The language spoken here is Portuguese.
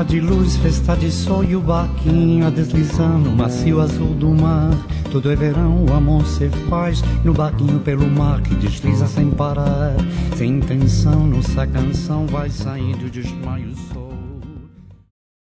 Dia de luz, festa de sol e o barquinho a deslizar no macio azul do mar. Tudo é verão, o amor se faz no barquinho pelo mar que desliza sem parar. Sem intenção, nossa canção vai sair do desmaio só.